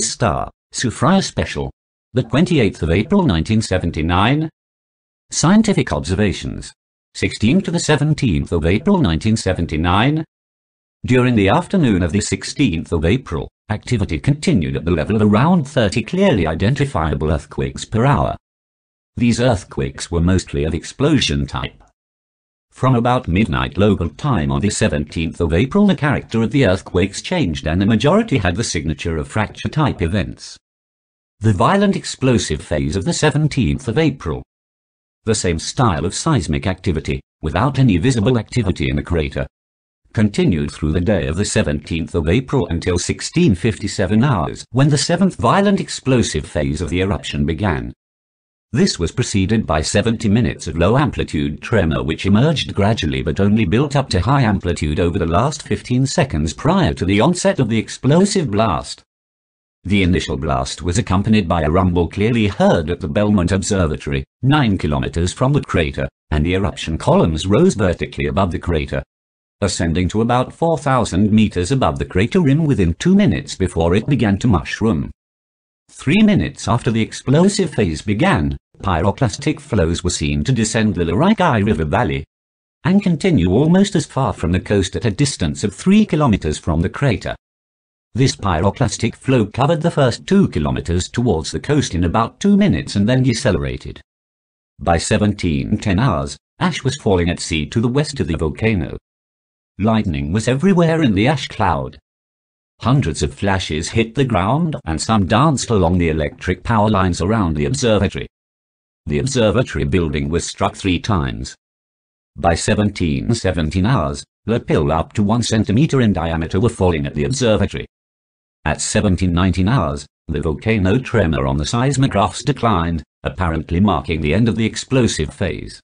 Star, Soufriere Special. The 28th of April 1979. Scientific Observations. 16 to the 17th of April 1979. During the afternoon of the 16th of April, activity continued at the level of around 30 clearly identifiable earthquakes per hour. These earthquakes were mostly of explosion type. From about midnight local time on the 17th of April the character of the earthquakes changed and the majority had the signature of fracture-type events. The violent explosive phase of the 17th of April. The same style of seismic activity, without any visible activity in the crater. Continued through the day of the 17th of April until 1657 hours, when the seventh violent explosive phase of the eruption began. This was preceded by 70 minutes of low-amplitude tremor which emerged gradually but only built up to high amplitude over the last 15 seconds prior to the onset of the explosive blast. The initial blast was accompanied by a rumble clearly heard at the Belmont Observatory, 9 kilometers from the crater, and the eruption columns rose vertically above the crater, ascending to about 4,000 meters above the crater rim within two minutes before it began to mushroom. Three minutes after the explosive phase began, pyroclastic flows were seen to descend the Larikai River Valley and continue almost as far from the coast at a distance of 3 kilometers from the crater. This pyroclastic flow covered the first 2 kilometers towards the coast in about 2 minutes and then decelerated. By 1710 hours, ash was falling at sea to the west of the volcano. Lightning was everywhere in the ash cloud, Hundreds of flashes hit the ground and some danced along the electric power lines around the observatory. The observatory building was struck three times. By 1717 hours, lapilli up to one centimeter in diameter were falling at the observatory. At 1719 hours, the volcano tremor on the seismographs declined, apparently marking the end of the explosive phase.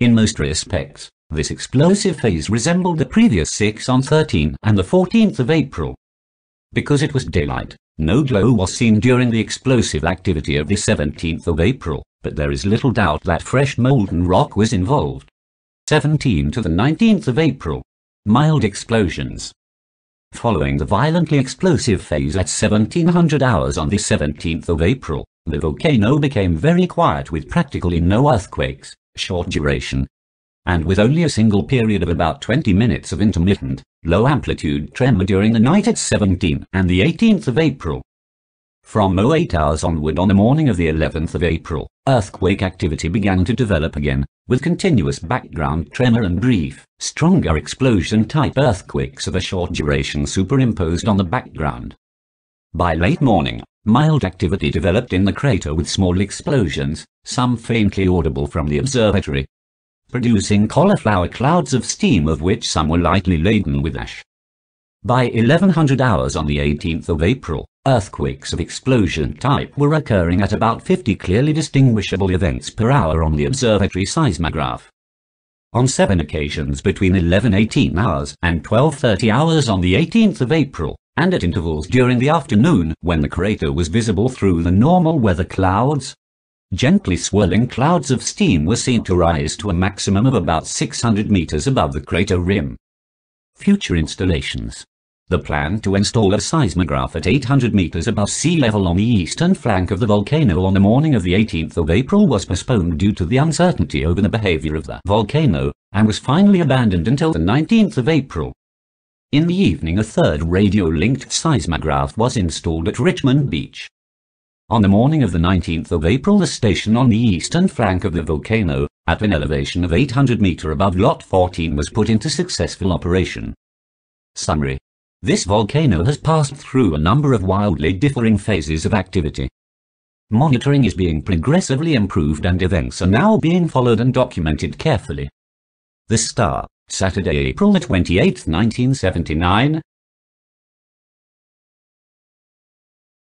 In most respects, this explosive phase resembled the previous 6 on 13 and the 14th of April, because it was daylight, no glow was seen during the explosive activity of the 17th of April, but there is little doubt that fresh molten rock was involved. 17 to the 19th of April. Mild explosions. Following the violently explosive phase at 1700 hours on the 17th of April, the volcano became very quiet with practically no earthquakes, short duration, and with only a single period of about 20 minutes of intermittent, low-amplitude tremor during the night at 17 and the 18th of April. From 08 hours onward on the morning of the 11th of April, earthquake activity began to develop again, with continuous background tremor and brief, stronger explosion-type earthquakes of a short duration superimposed on the background. By late morning, mild activity developed in the crater with small explosions, some faintly audible from the observatory, producing cauliflower clouds of steam of which some were lightly laden with ash. By 1100 hours on the 18th of April, earthquakes of explosion type were occurring at about 50 clearly distinguishable events per hour on the observatory seismograph. On seven occasions between 11.18 hours and 12.30 hours on the 18th of April, and at intervals during the afternoon when the crater was visible through the normal weather clouds, Gently swirling clouds of steam were seen to rise to a maximum of about 600 meters above the crater rim. Future installations. The plan to install a seismograph at 800 meters above sea level on the eastern flank of the volcano on the morning of the 18th of April was postponed due to the uncertainty over the behavior of the volcano, and was finally abandoned until the 19th of April. In the evening a third radio-linked seismograph was installed at Richmond Beach. On the morning of the 19th of April the station on the eastern flank of the volcano, at an elevation of 800 meter above Lot 14 was put into successful operation. Summary. This volcano has passed through a number of wildly differing phases of activity. Monitoring is being progressively improved and events are now being followed and documented carefully. The Star, Saturday, April 28, 1979,